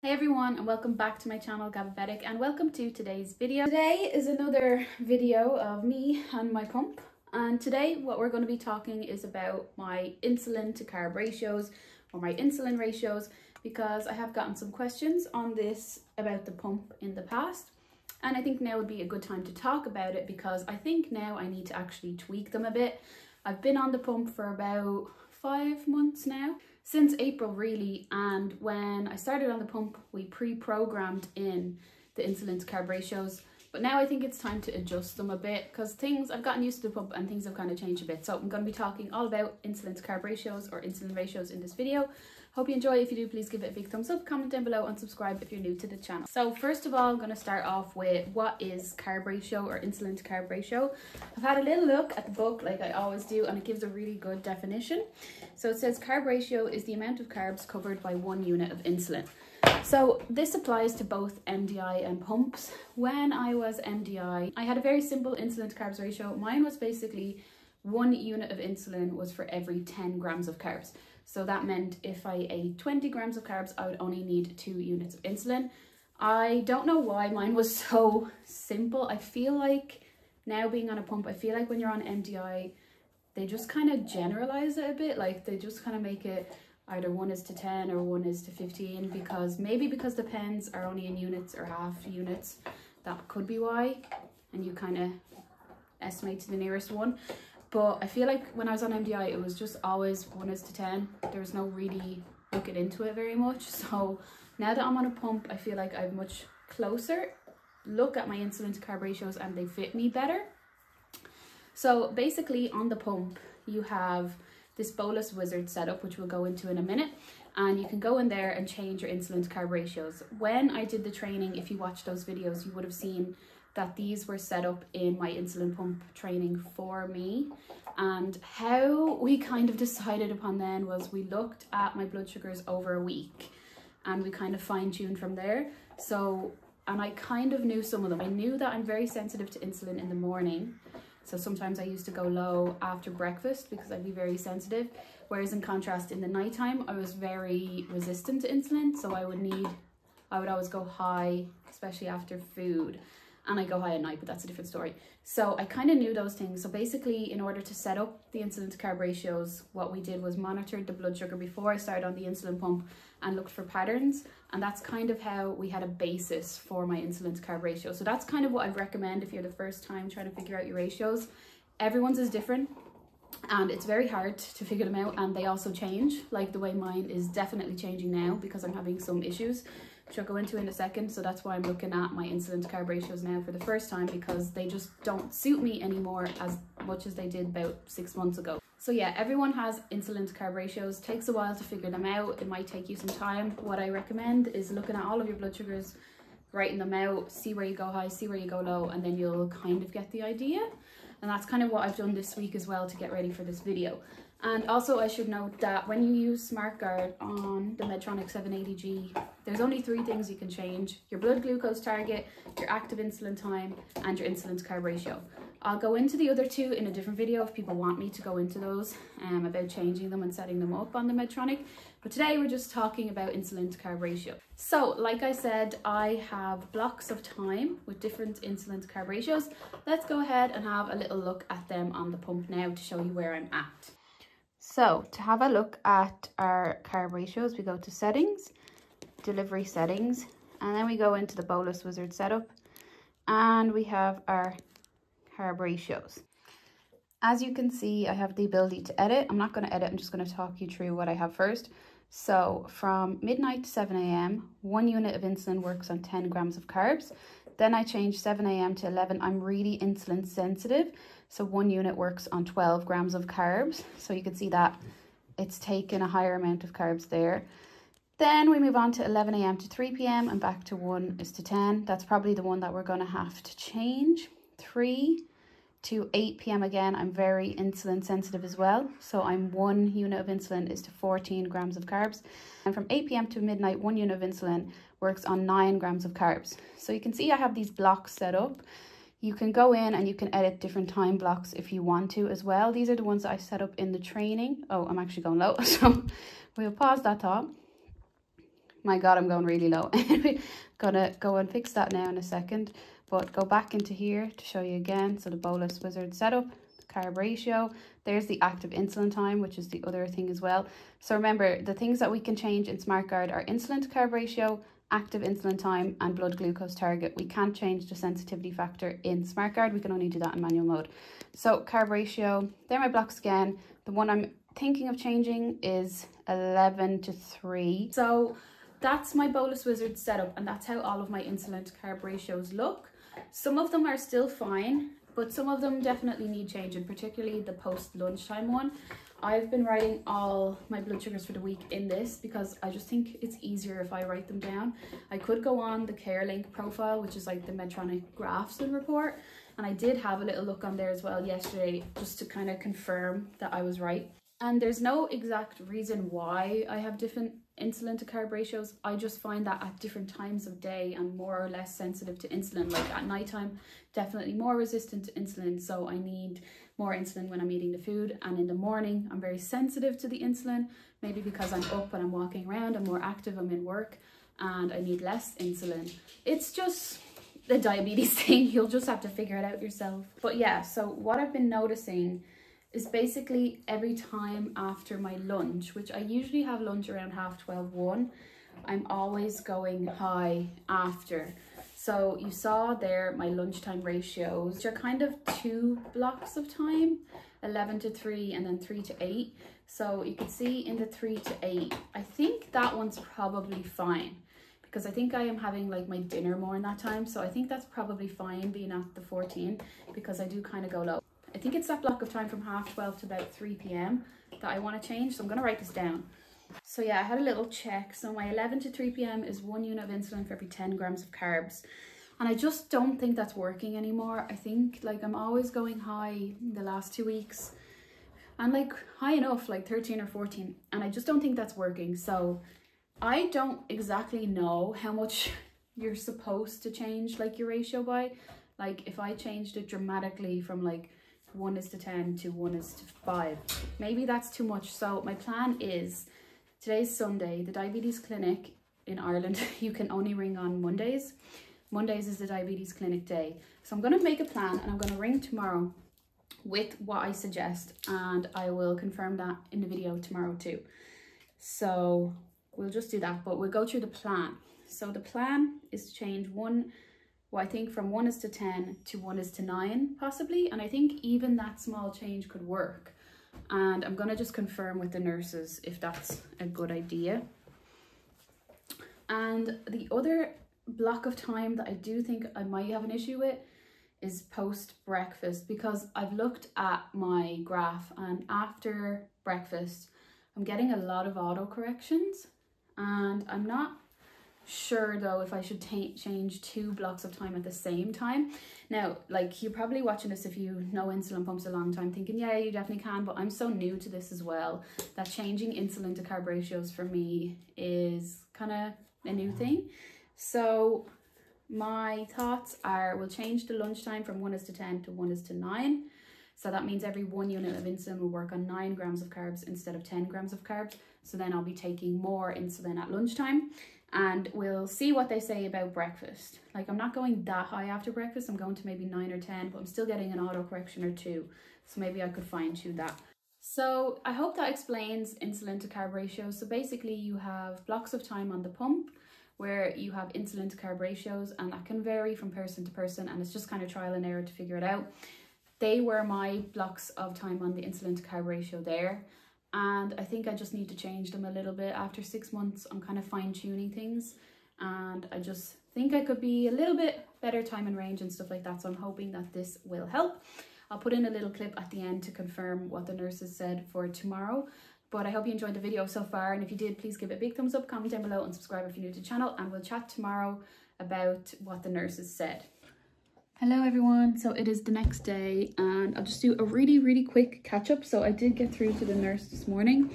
Hey everyone and welcome back to my channel Gabbabetic and welcome to today's video. Today is another video of me and my pump and today what we're going to be talking is about my insulin to carb ratios or my insulin ratios because I have gotten some questions on this about the pump in the past and I think now would be a good time to talk about it because I think now I need to actually tweak them a bit. I've been on the pump for about five months now since April really. And when I started on the pump we pre-programmed in the insulin to carb ratios but now I think it's time to adjust them a bit because things I've gotten used to the pump and things have kind of changed a bit so I'm going to be talking all about insulin to carb ratios or insulin ratios in this video Hope you enjoy. If you do, please give it a big thumbs up, comment down below and subscribe if you're new to the channel. So first of all, I'm going to start off with what is carb ratio or insulin to carb ratio. I've had a little look at the book like I always do and it gives a really good definition. So it says carb ratio is the amount of carbs covered by one unit of insulin. So this applies to both MDI and pumps. When I was MDI, I had a very simple insulin to carbs ratio. Mine was basically one unit of insulin was for every 10 grams of carbs. So that meant if I ate 20 grams of carbs, I would only need two units of insulin. I don't know why mine was so simple. I feel like now being on a pump, I feel like when you're on MDI, they just kind of generalize it a bit. Like they just kind of make it either one is to 10 or one is to 15 because maybe because the pens are only in units or half units, that could be why. And you kind of estimate to the nearest one. But I feel like when I was on MDI, it was just always 1 is to 10. There was no really looking into it very much. So now that I'm on a pump, I feel like i am much closer look at my insulin to carb ratios and they fit me better. So basically on the pump, you have this bolus wizard setup, which we'll go into in a minute. And you can go in there and change your insulin to carb ratios. When I did the training, if you watched those videos, you would have seen that these were set up in my insulin pump training for me. And how we kind of decided upon then was we looked at my blood sugars over a week and we kind of fine tuned from there. So, and I kind of knew some of them. I knew that I'm very sensitive to insulin in the morning. So sometimes I used to go low after breakfast because I'd be very sensitive. Whereas in contrast in the nighttime, I was very resistant to insulin. So I would need, I would always go high, especially after food and I go high at night, but that's a different story. So I kind of knew those things. So basically, in order to set up the insulin to carb ratios, what we did was monitored the blood sugar before I started on the insulin pump and looked for patterns. And that's kind of how we had a basis for my insulin to carb ratio. So that's kind of what I'd recommend if you're the first time trying to figure out your ratios. Everyone's is different and it's very hard to figure them out and they also change like the way mine is definitely changing now because I'm having some issues which I'll go into in a second. So that's why I'm looking at my insulin to carb ratios now for the first time because they just don't suit me anymore as much as they did about six months ago. So yeah, everyone has insulin to carb ratios. Takes a while to figure them out. It might take you some time. What I recommend is looking at all of your blood sugars, writing them out, see where you go high, see where you go low, and then you'll kind of get the idea. And that's kind of what I've done this week as well to get ready for this video. And also I should note that when you use SmartGuard on the Medtronic 780G, there's only three things you can change. Your blood glucose target, your active insulin time, and your insulin to carb ratio. I'll go into the other two in a different video if people want me to go into those um, about changing them and setting them up on the Medtronic. But today we're just talking about insulin to carb ratio. So like I said, I have blocks of time with different insulin to carb ratios. Let's go ahead and have a little look at them on the pump now to show you where I'm at. So to have a look at our carb ratios, we go to settings, delivery settings, and then we go into the bolus wizard setup and we have our carb ratios. As you can see, I have the ability to edit. I'm not going to edit, I'm just going to talk you through what I have first. So from midnight to 7 a.m., one unit of insulin works on 10 grams of carbs. Then I change 7 a.m. to 11. I'm really insulin sensitive. So one unit works on 12 grams of carbs. So you can see that it's taken a higher amount of carbs there. Then we move on to 11 a.m. to 3 p.m. and back to 1 is to 10. That's probably the one that we're going to have to change. 3 to 8 p.m. again, I'm very insulin sensitive as well. So I'm one unit of insulin is to 14 grams of carbs. And from 8 p.m. to midnight, one unit of insulin works on 9 grams of carbs. So you can see I have these blocks set up. You can go in and you can edit different time blocks if you want to as well. These are the ones that I set up in the training. Oh, I'm actually going low. So we'll pause that thought. My God, I'm going really low. Gonna go and fix that now in a second. But go back into here to show you again. So the bolus wizard setup, carb ratio. There's the active insulin time, which is the other thing as well. So remember, the things that we can change in SmartGuard are insulin to carb ratio, active insulin time and blood glucose target. We can't change the sensitivity factor in SmartGuard. We can only do that in manual mode. So carb ratio, they're my blocks again. The one I'm thinking of changing is 11 to 3. So that's my bolus wizard setup and that's how all of my insulin to carb ratios look. Some of them are still fine, but some of them definitely need change and particularly the post lunchtime one. I've been writing all my blood sugars for the week in this because I just think it's easier if I write them down. I could go on the CareLink profile, which is like the Medtronic graphs and report. And I did have a little look on there as well yesterday just to kind of confirm that I was right. And there's no exact reason why I have different insulin to carb ratios. I just find that at different times of day I'm more or less sensitive to insulin. Like at nighttime, definitely more resistant to insulin. So I need more insulin when I'm eating the food. And in the morning, I'm very sensitive to the insulin. Maybe because I'm up and I'm walking around, I'm more active, I'm in work and I need less insulin. It's just the diabetes thing. You'll just have to figure it out yourself. But yeah, so what I've been noticing is basically every time after my lunch, which I usually have lunch around half 12, 1, I'm always going high after. So you saw there my lunchtime ratios, which are kind of two blocks of time, 11 to 3 and then 3 to 8. So you can see in the 3 to 8, I think that one's probably fine because I think I am having like my dinner more in that time. So I think that's probably fine being at the 14 because I do kind of go low. I think it's that block of time from half 12 to about 3 p.m. that I want to change. So I'm going to write this down. So yeah, I had a little check. So my 11 to 3 p.m. is one unit of insulin for every 10 grams of carbs. And I just don't think that's working anymore. I think like I'm always going high the last two weeks and like high enough, like 13 or 14. And I just don't think that's working. So I don't exactly know how much you're supposed to change like your ratio by. Like if I changed it dramatically from like 1 is to 10 to 1 is to 5. Maybe that's too much. So my plan is, today's Sunday, the diabetes clinic in Ireland, you can only ring on Mondays. Mondays is the diabetes clinic day. So I'm going to make a plan and I'm going to ring tomorrow with what I suggest and I will confirm that in the video tomorrow too. So we'll just do that, but we'll go through the plan. So the plan is to change one well, I think from one is to 10 to one is to nine possibly. And I think even that small change could work. And I'm gonna just confirm with the nurses if that's a good idea. And the other block of time that I do think I might have an issue with is post breakfast because I've looked at my graph and after breakfast I'm getting a lot of auto corrections and I'm not sure though if I should change two blocks of time at the same time. Now, like you're probably watching this if you know insulin pumps a long time thinking, yeah, you definitely can, but I'm so new to this as well that changing insulin to carb ratios for me is kind of a new mm-hmm. thing. So my thoughts are we'll change the lunchtime from 1 is to 10 to 1 is to 9. So that means every one unit of insulin will work on 9 grams of carbs instead of 10 grams of carbs. So then I'll be taking more insulin at lunchtime and we'll see what they say about breakfast. Like I'm not going that high after breakfast, I'm going to maybe 9 or 10, but I'm still getting an auto correction or two. So maybe I could fine tune that. So I hope that explains insulin to carb ratio. So basically you have blocks of time on the pump where you have insulin to carb ratios and that can vary from person to person and it's just kind of trial and error to figure it out. They were my blocks of time on the insulin to carb ratio there and I think I just need to change them a little bit. After six months, I'm kind of fine tuning things and I just think I could be a little bit better time and range and stuff like that. So I'm hoping that this will help. I'll put in a little clip at the end to confirm what the nurses said for tomorrow. But I hope you enjoyed the video so far. And if you did, please give it a big thumbs up, comment down below and subscribe if you're new to the channel. And we'll chat tomorrow about what the nurses said. Hello everyone, so it is the next day and I'll just do a really really quick catch up. So I did get through to the nurse this morning.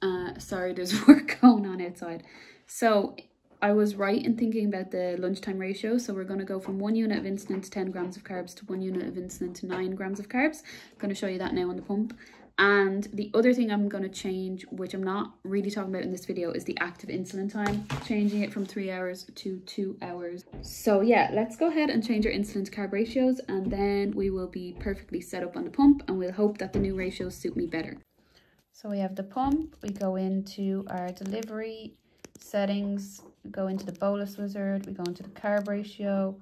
Uh, sorry, there's work going on outside. So I was right in thinking about the lunchtime ratio. So we're going to go from one unit of insulin to 10 grams of carbs to one unit of insulin to 9 grams of carbs. I'm going to show you that now on the pump. And the other thing I'm going to change, which I'm not really talking about in this video, is the active insulin time, changing it from three hours to two hours. So yeah, let's go ahead and change our insulin to carb ratios and then we will be perfectly set up on the pump and we'll hope that the new ratios suit me better. So we have the pump, we go into our delivery settings, we go into the bolus wizard, we go into the carb ratio,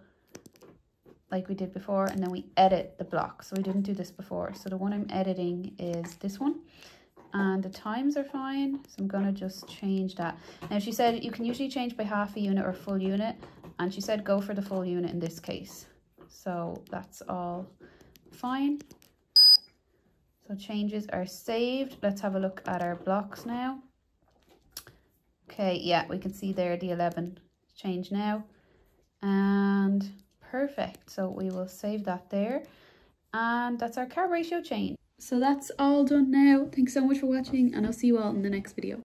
like we did before and then we edit the block so we didn't do this before. So the one I'm editing is this one. And the times are fine so I'm gonna just change that. Now she said you can usually change by half a unit or full unit and she said go for the full unit in this case. So that's all fine. So changes are saved. Let's have a look at our blocks now. Okay yeah we can see there the 11 change now. And Perfect. So we will save that there. And that's our carb ratio change. So that's all done now. Thanks so much for watching and I'll see you all in the next video.